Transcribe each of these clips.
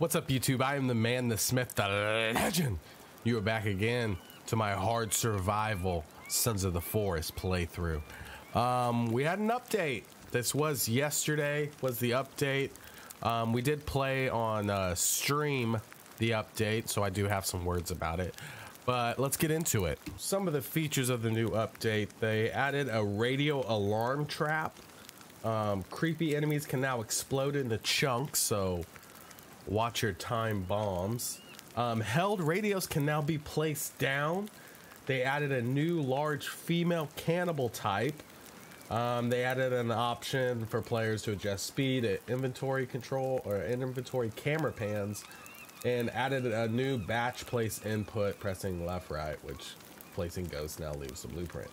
What's up, YouTube? I am the man, the Smif, the legend. You are back again to my hard survival Sons of the Forest playthrough. Um, we had an update. This was yesterday, was the update. Um, we did play on uh, stream the update, so I do have some words about it. But let's get into it. Some of the features of the new update. They added a radio alarm trap. Um, creepy enemies can now explode into chunks, so watch your time bombs. Um, held radios can now be placed down. They added a new large female cannibal type. Um, they added an option for players to adjust speed, uh, inventory control, or inventory camera pans, and added a new batch place input pressing left right, which placing ghosts now leaves a blueprint,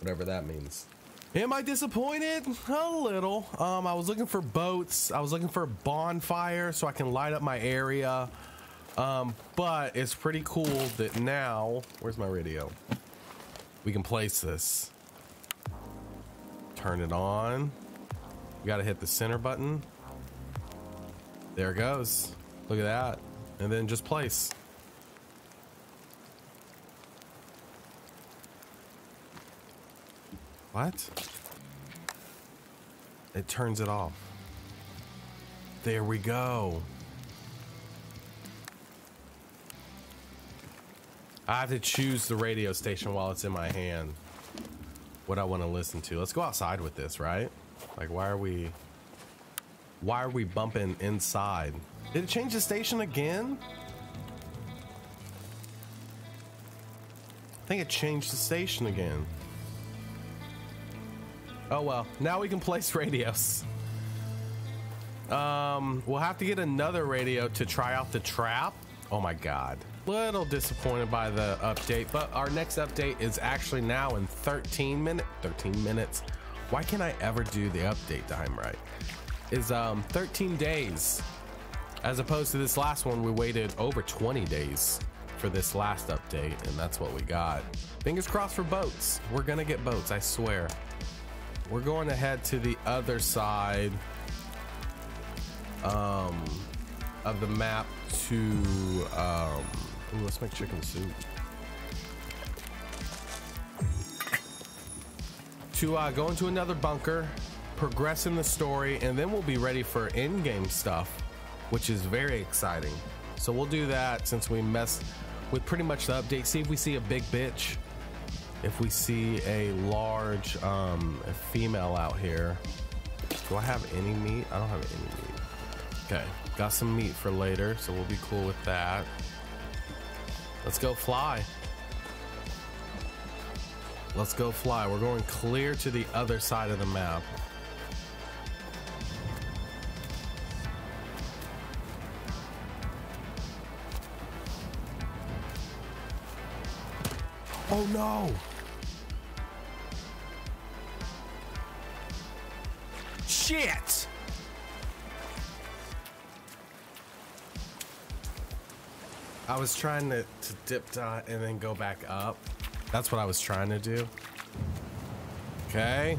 whatever that means. Am I disappointed? A little. Um, I was looking for boats. I was looking for a bonfire so I can light up my area. Um, but it's pretty cool that now, where's my radio? We can place this. Turn it on. You gotta hit the center button. There it goes. Look at that. And then just place. What? It turns it off. There we go. I have to choose the radio station while it's in my hand. What I want to listen to. Let's go outside with this, right? Like, why are we... Why are we bumping inside? Did it change the station again? I think it changed the station again. Oh well, now we can place radios. Um, we'll have to get another radio to try out the trap. Oh my god. Little disappointed by the update, but our next update is actually now in 13 minutes. 13 minutes. Why can't I ever do the update time right? Is um 13 days. As opposed to this last one, we waited over 20 days for this last update, and that's what we got. Fingers crossed for boats. We're gonna get boats, I swear. We're going to head to the other side um, of the map to. Um, ooh, let's make chicken soup. To uh, go into another bunker, progress in the story, and then we'll be ready for endgame stuff, which is very exciting. So we'll do that since we messed with pretty much the update. See if we see a big bitch if we see a large um, female out here. Do I have any meat? I don't have any meat. Okay, got some meat for later, so we'll be cool with that. Let's go fly. Let's go fly. We're going clear to the other side of the map. Oh no! Shit! I was trying to, to dip dot and then go back up. That's what I was trying to do. Okay.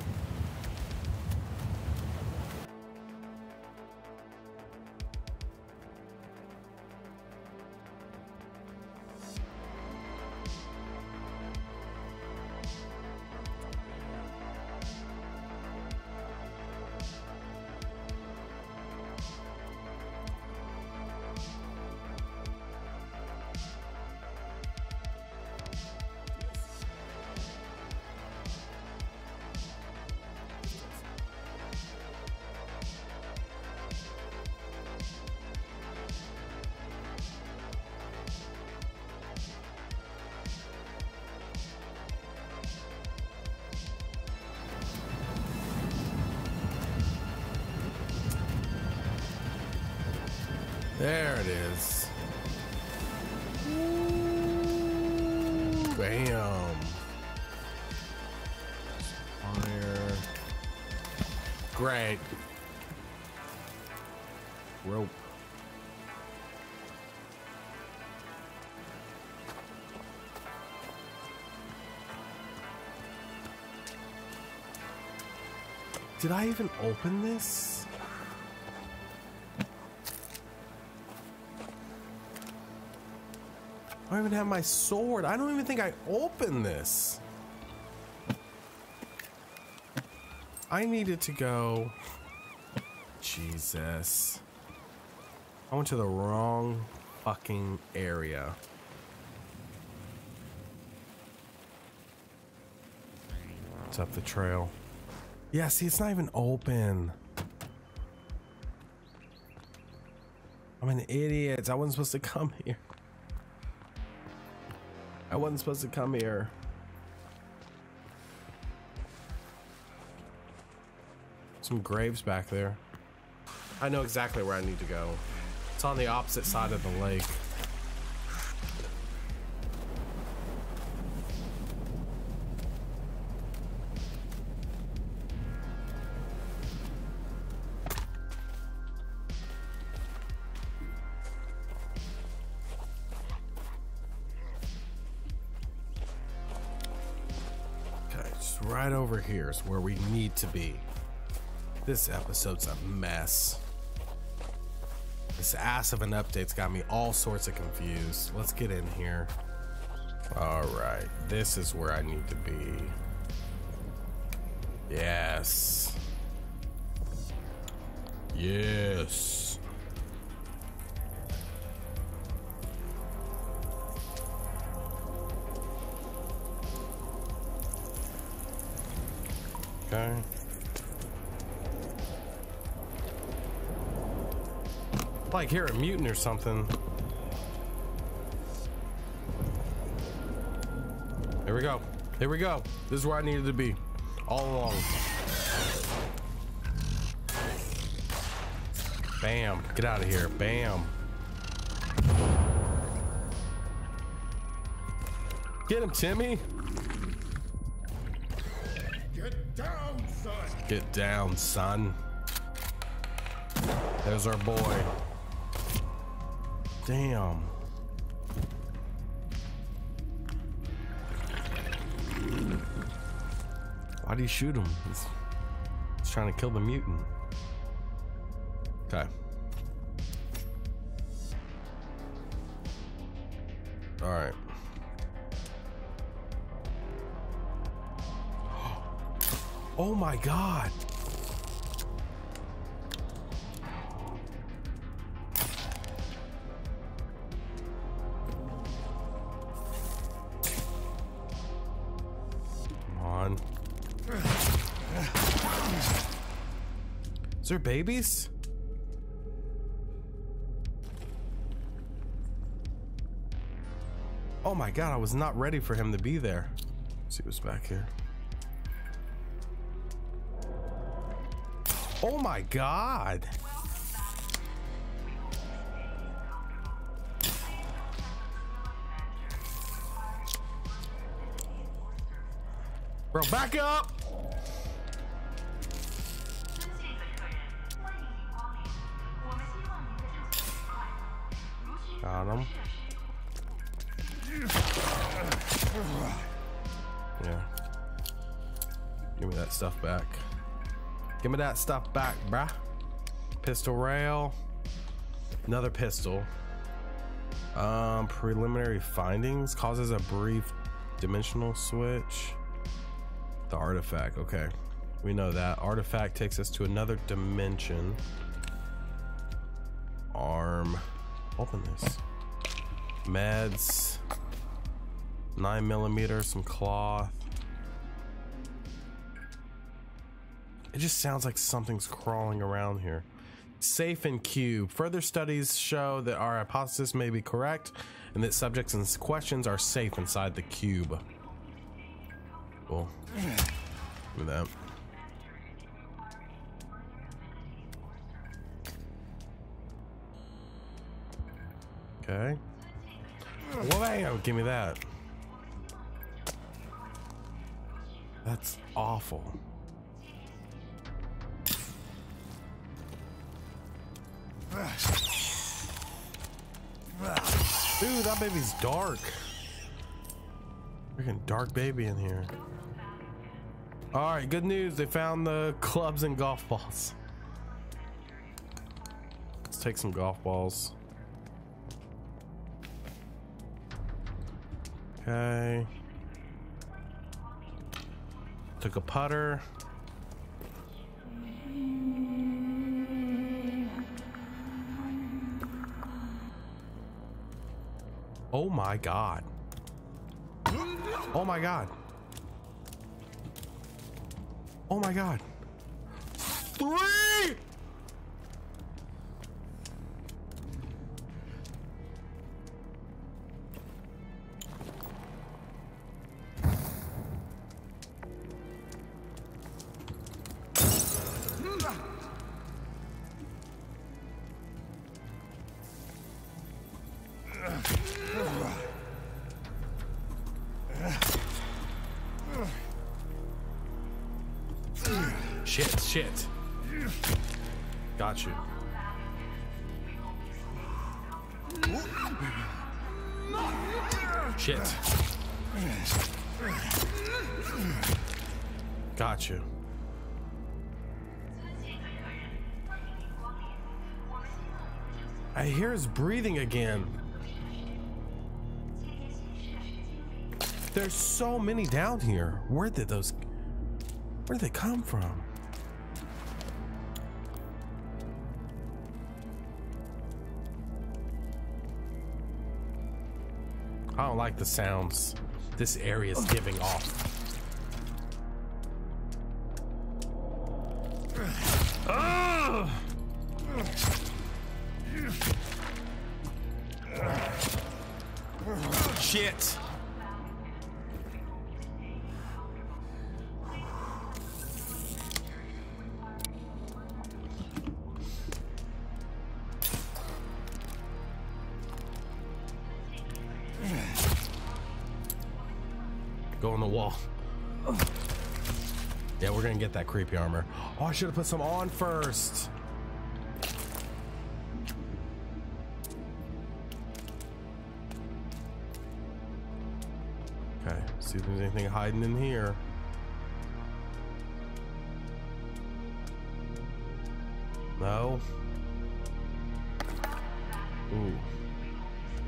Great. Rope. Did I even open this? I don't even have my sword. I don't even think I opened this. I needed to go. Jesus. I went to the wrong fucking area. It's up the trail. Yeah, see, it's not even open. I'm an idiot. I wasn't supposed to come here. I wasn't supposed to come here. Some graves back there. I know exactly where I need to go. It's on the opposite side of the lake. Okay, just right over here is where we need to be. This episode's a mess. This ass of an update's got me all sorts of confused. Let's get in here. All right, this is where I need to be. Yes. Yes. Okay. Like here a mutant or something. Here we go. Here we go. This is where I needed to be. All along. Bam. Get out of here. Bam. Get him, Timmy. Get down, son! Get down, son. There's our boy. Damn. Why'd you shoot him? He's, he's trying to kill the mutant. Okay. Alright. Oh my god. Is there babies? Oh my god, I was not ready for him to be there. Let's see what's back here. Oh my god. Bro, back up. Got him. Yeah. Give me that stuff back. Give me that stuff back, bruh. Pistol rail. Another pistol. Um, preliminary findings causes a brief dimensional switch. The artifact, okay. We know that. Artifact takes us to another dimension. Arm. Open this. Meds. Nine millimeter, some cloth. It just sounds like something's crawling around here. Safe and cube. Further studies show that our hypothesis may be correct and that subjects and questions are safe inside the cube. Cool. Give that. Okay. Wham! Oh, give me that. That's awful. Dude, that baby's dark. Freaking dark baby in here. All right, good news. They found the clubs and golf balls. Let's take some golf balls. Okay. Took a putter. Oh my god. Oh my god. Oh my god. Three! Shit, shit. Got you. Shit. Got you. I hear his breathing again. There's so many down here. Where did those where did they come from? I don't like the sounds this area is giving off. Go on the wall. Yeah, we're gonna get that creepy armor. Oh, I should have put some on first. Okay, see if there's anything hiding in here. No. Ooh.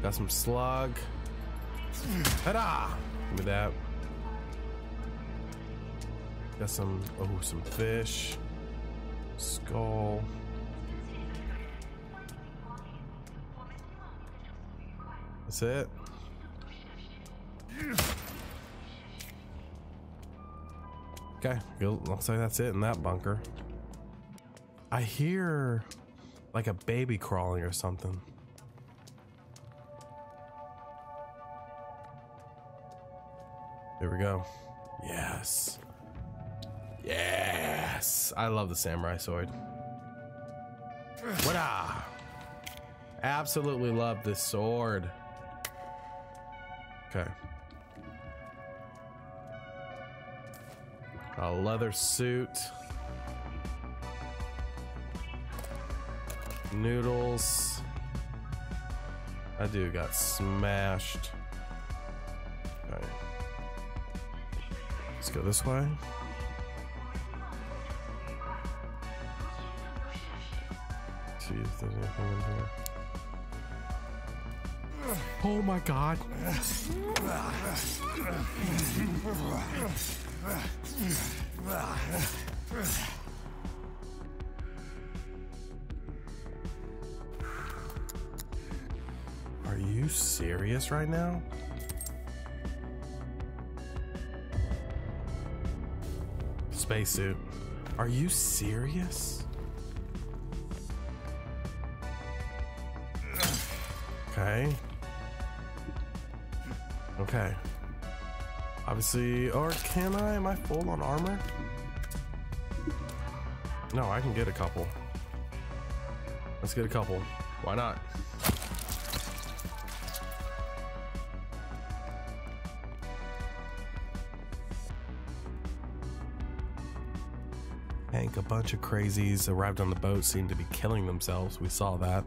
Got some slug. Ta-da! Give me that. Got some, oh, some fish. Skull. That's it. Okay, looks like that's it in that bunker. I hear like a baby crawling or something. Here we go. Yes. Yes. I love the samurai sword. What Absolutely love this sword. Okay. A leather suit. Noodles. That dude got smashed. Let's go this way. In here. Oh my god. Are you serious right now? Spacesuit. Are you serious? Okay. Okay. Obviously, or can I? Am I full on armor? No, I can get a couple. Let's get a couple. Why not? Hank, a bunch of crazies arrived on the boat, seemed to be killing themselves. We saw that.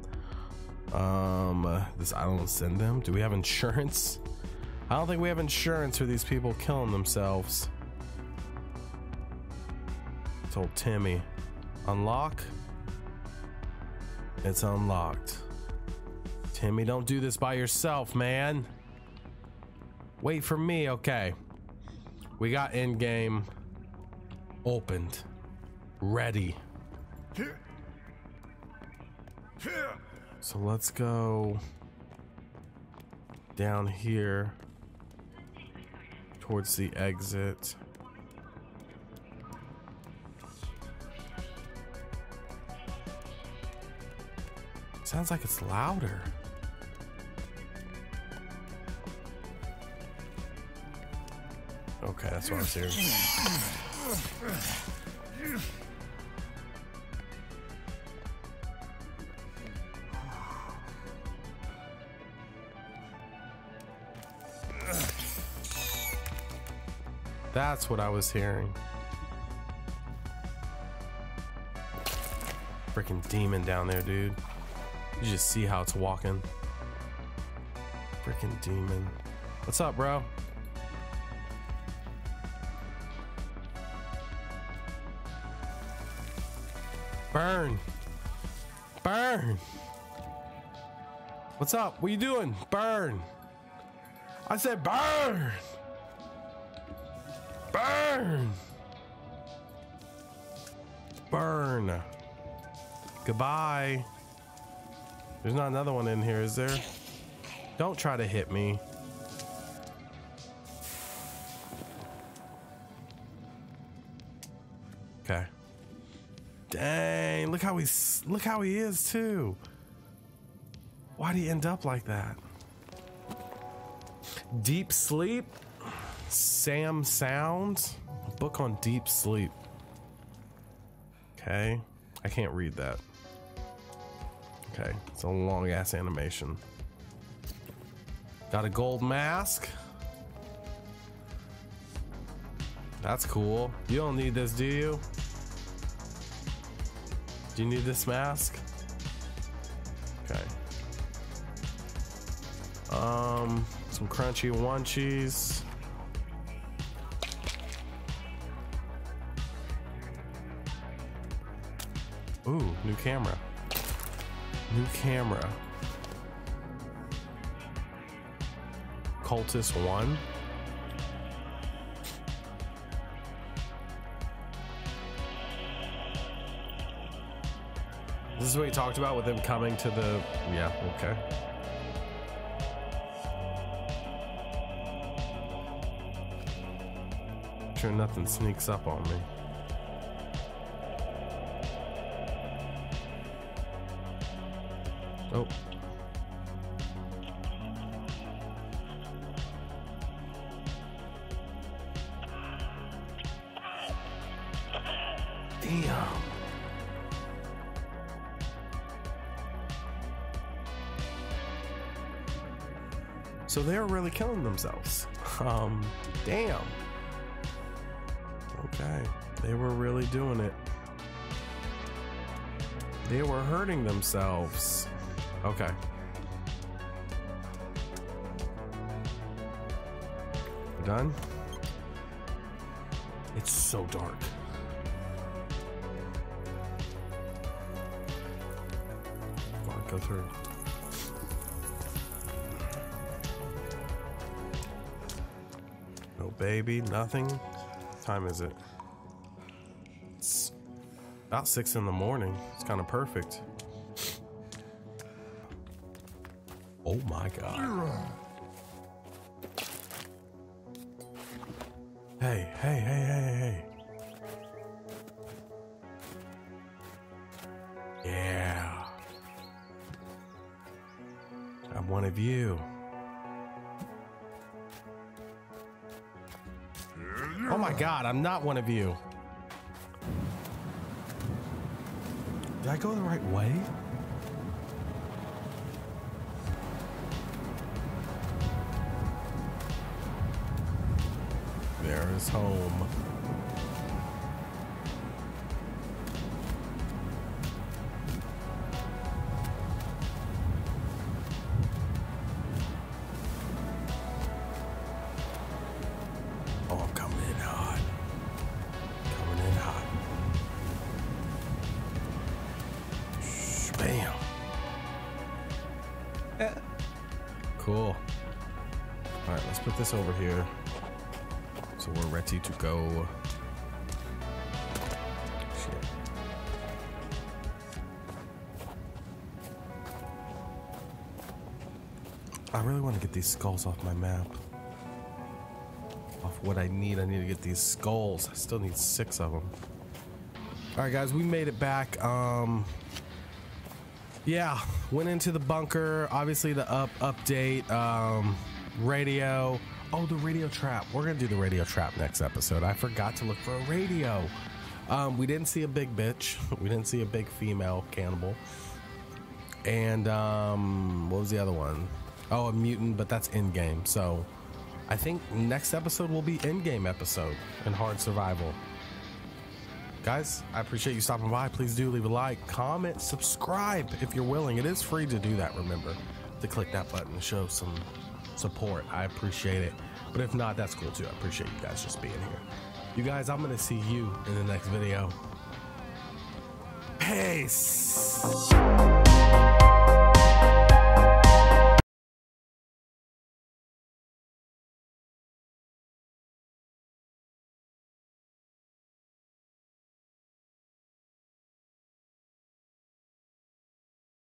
Um, uh, this island send them. Do we have insurance? I don't think we have insurance for these people killing themselves. Told Timmy. Unlock? It's unlocked. Timmy, don't do this by yourself, man. Wait for me, okay. We got endgame opened, ready. So let's go down here towards the exit. Sounds like it's louder. Okay, that's what I am hearing. That's what I was hearing. Freaking demon down there, dude. You just see how it's walking. Freaking demon. What's up, bro? Burn. Burn. What's up? What you doing? Burn. I said burn. Burn. Burn. Goodbye. There's not another one in here, is there? Don't try to hit me. Okay. Dang, look how he's look how he is too. Why'd he end up like that? Deep sleep? Sam Sounds? A book on deep sleep. Okay. I can't read that. Okay, it's a long ass animation. Got a gold mask. That's cool. You don't need this, do you? Do you need this mask? Okay. Um, some crunchy onesies. Ooh, new camera. New camera. Cultist 1. This is what he talked about with him coming to the. Yeah, okay. Sure, nothing sneaks up on me. Damn. So they're really killing themselves. Um, damn. Okay. They were really doing it. They were hurting themselves. Okay. We're done? It's so dark. Go through. No baby, nothing. What time is it? It's about six in the morning. It's kind of perfect. Oh my god. Hey, hey, hey, hey, hey, one of you. Oh my god, I'm not one of you. Did I go the right way? There is home. This over here. So we're ready to go. Shit. I really want to get these skulls off my map. Off what I need, I need to get these skulls. I still need six of them. All right, guys, we made it back. Um, yeah, went into the bunker. Obviously, the up update, um, radio. Oh, the radio trap. We're gonna do the radio trap next episode. I forgot to look for a radio. Um, we didn't see a big bitch. We didn't see a big female cannibal. And um, what was the other one? Oh, a mutant, but that's endgame. So I think next episode will be endgame episode and hard survival. Guys, I appreciate you stopping by. Please do leave a like, comment, subscribe if you're willing. It is free to do that, remember, to click that button to show some support. I appreciate it. But if not, that's cool too. I appreciate you guys just being here. You guys, I'm going to see you in the next video. Peace.